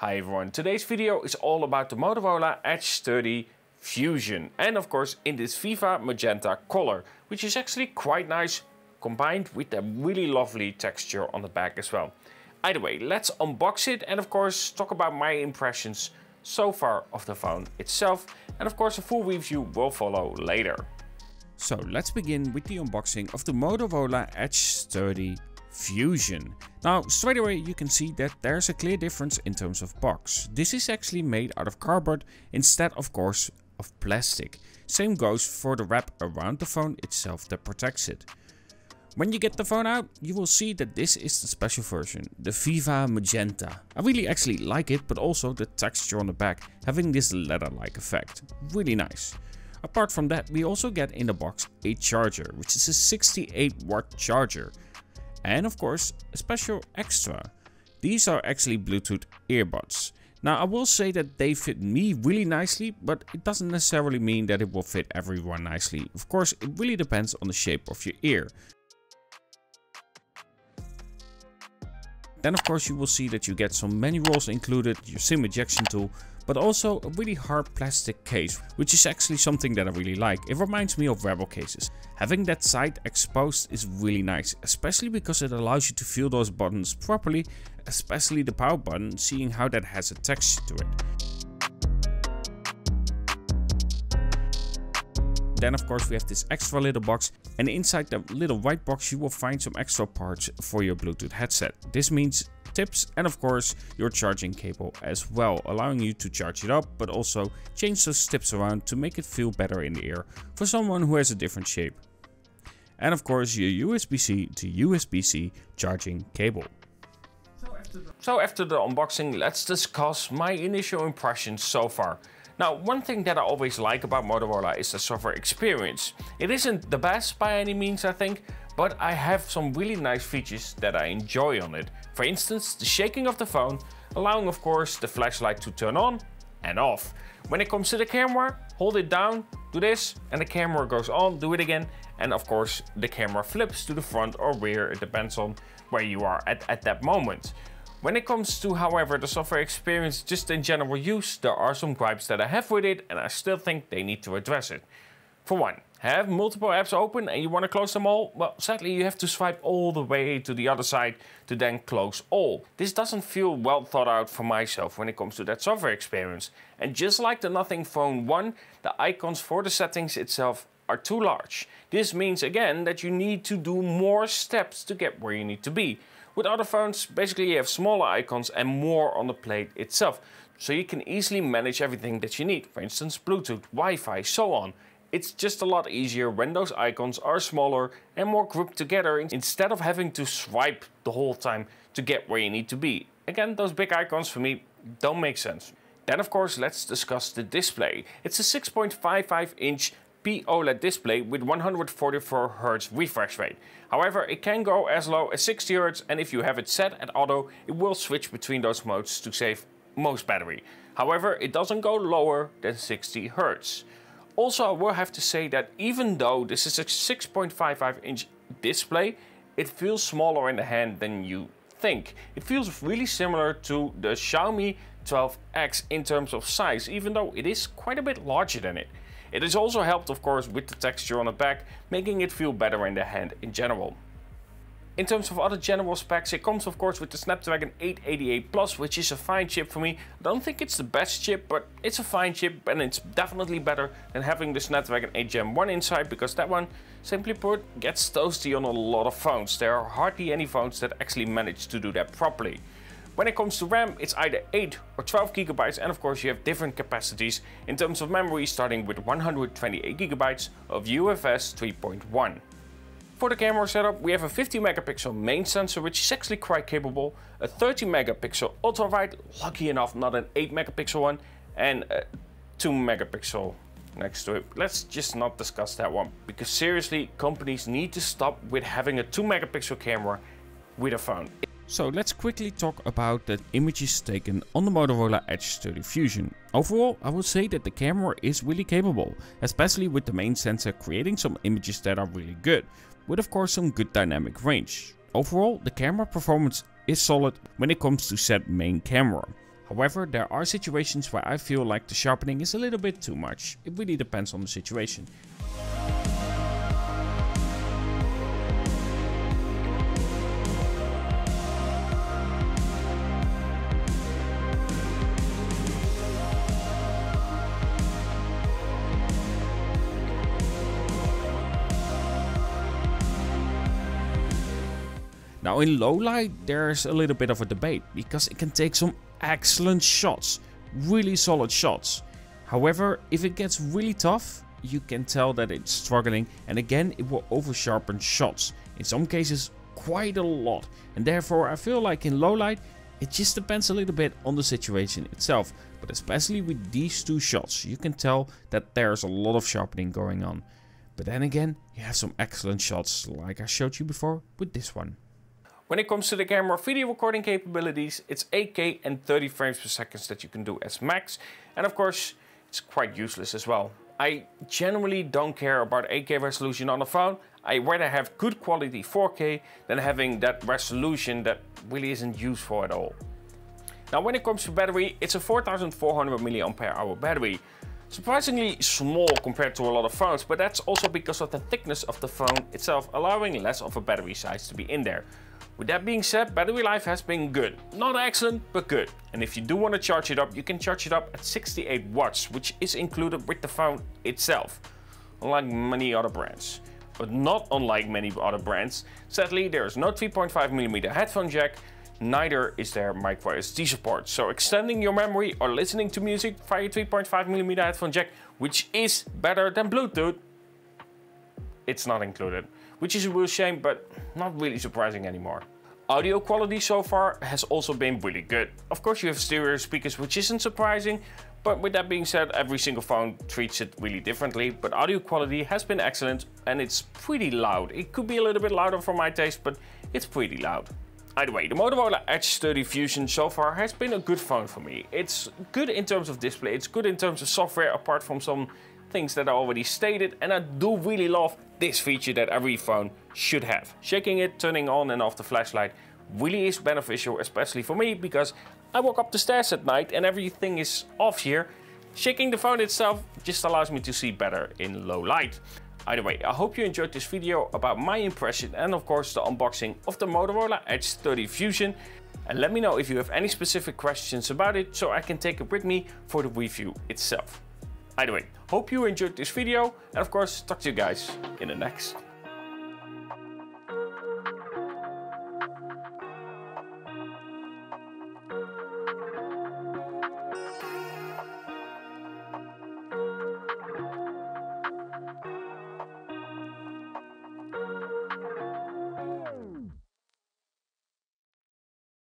Hi everyone, today's video is all about the Motorola Edge 30 Fusion and of course in this Viva Magenta color which is actually quite nice combined with a really lovely texture on the back as well. Either way, let's unbox it and of course talk about my impressions so far of the phone itself and of course a full review will follow later. So let's begin with the unboxing of the Motorola Edge 30 Fusion. Now straight away you can see that there's a clear difference in terms of box. This is actually made out of cardboard instead of course of plastic. Same goes for the wrap around the phone itself that protects it. When you get the phone out, you will see that this is the special version, the Viva Magenta. I really actually like it, but also the texture on the back, having this leather-like effect. Really nice. Apart from that, we also get in the box a charger, which is a 68 watt charger and of course a special extra. These are actually Bluetooth earbuds. Now I will say that they fit me really nicely, but it doesn't necessarily mean that it will fit everyone nicely. Of course, it really depends on the shape of your ear. Then of course you will see that you get some manuals included, your SIM ejection tool, but also a really hard plastic case, which is actually something that I really like. It reminds me of Rebel cases. Having that side exposed is really nice, especially because it allows you to feel those buttons properly, especially the power button, seeing how that has a texture to it. Then of course we have this extra little box and inside the little white box you will find some extra parts for your Bluetooth headset. This means tips and of course your charging cable as well, allowing you to charge it up but also change those tips around to make it feel better in the ear for someone who has a different shape. And of course your USB-C to USB-C charging cable. So after the unboxing, let's discuss my initial impressions so far. Now, one thing that I always like about Motorola is the software experience. It isn't the best by any means, I think, but I have some really nice features that I enjoy on it. For instance, the shaking of the phone, allowing of course the flashlight to turn on and off. When it comes to the camera, hold it down, do this, and the camera goes on, do it again, and of course the camera flips to the front or rear, it depends on where you are at, at that moment. When it comes to, however, the software experience just in general use, there are some gripes that I have with it and I still think they need to address it. For one, have multiple apps open and you want to close them all? Well, sadly you have to swipe all the way to the other side to then close all. This doesn't feel well thought out for myself when it comes to that software experience. And just like the Nothing Phone 1, the icons for the settings itself are too large. This means again that you need to do more steps to get where you need to be. With other phones, basically you have smaller icons and more on the plate itself. So you can easily manage everything that you need. For instance, Bluetooth, Wi-Fi, so on. It's just a lot easier when those icons are smaller and more grouped together instead of having to swipe the whole time to get where you need to be. Again, those big icons for me don't make sense. Then of course let's discuss the display. It's a 6.55 inch OLED display with 144Hz refresh rate. However, it can go as low as 60Hz and if you have it set at auto, it will switch between those modes to save most battery. However, it doesn't go lower than 60Hz. Also, I will have to say that even though this is a 6.55 inch display, it feels smaller in the hand than you think. It feels really similar to the Xiaomi 12X in terms of size, even though it is quite a bit larger than it. It is also helped of course with the texture on the back, making it feel better in the hand in general. In terms of other general specs, it comes of course with the Snapdragon 888 Plus, which is a fine chip for me. I don't think it's the best chip, but it's a fine chip and it's definitely better than having the Snapdragon 8 Gen 1 inside, because that one, simply put, gets toasty on a lot of phones. There are hardly any phones that actually manage to do that properly. When it comes to RAM, it's either 8 or 12 gigabytes and of course you have different capacities in terms of memory starting with 128 gigabytes of UFS 3.1. For the camera setup we have a 50 megapixel main sensor which is actually quite capable, a 30 megapixel ultra wide, lucky enough not an 8 megapixel one, and a 2 megapixel next to it. Let's just not discuss that one because seriously companies need to stop with having a 2 megapixel camera with a phone. So let's quickly talk about the images taken on the Motorola Edge 30 Fusion. Overall, I would say that the camera is really capable, especially with the main sensor creating some images that are really good, with of course some good dynamic range. Overall, the camera performance is solid when it comes to said main camera. However, there are situations where I feel like the sharpening is a little bit too much. It really depends on the situation. Now in low light there's a little bit of a debate because it can take some excellent shots, really solid shots. However, if it gets really tough, you can tell that it's struggling and again it will over sharpen shots, in some cases quite a lot. And therefore I feel like in low light it just depends a little bit on the situation itself. But especially with these two shots you can tell that there's a lot of sharpening going on. But then again you have some excellent shots like I showed you before with this one. When it comes to the camera video recording capabilities, it's 8K and 30 frames per second that you can do as max. And of course, it's quite useless as well. I generally don't care about 8K resolution on a phone. I rather have good quality 4K than having that resolution that really isn't useful at all. Now when it comes to battery, it's a 4400 mAh battery. Surprisingly small compared to a lot of phones, but that's also because of the thickness of the phone itself, allowing less of a battery size to be in there. With that being said, battery life has been good. Not excellent, but good. And if you do want to charge it up, you can charge it up at 68 watts, which is included with the phone itself, unlike many other brands. But not unlike many other brands, sadly there is no 3.5mm headphone jack, neither is there micro SD support. So extending your memory or listening to music via 3.5mm headphone jack, which is better than Bluetooth, it's not included which is a real shame, but not really surprising anymore. Audio quality so far has also been really good. Of course you have stereo speakers, which isn't surprising, but with that being said, every single phone treats it really differently, but audio quality has been excellent and it's pretty loud. It could be a little bit louder for my taste, but it's pretty loud. Either way, the Motorola Edge 30 Fusion so far has been a good phone for me. It's good in terms of display, it's good in terms of software apart from some things that I already stated and I do really love this feature that every phone should have. Shaking it, turning on and off the flashlight really is beneficial, especially for me because I walk up the stairs at night and everything is off here. Shaking the phone itself just allows me to see better in low light. Either way, I hope you enjoyed this video about my impression and of course the unboxing of the Motorola Edge 30 Fusion. And let me know if you have any specific questions about it so I can take it with me for the review itself. Either way, hope you enjoyed this video and of course talk to you guys in the next.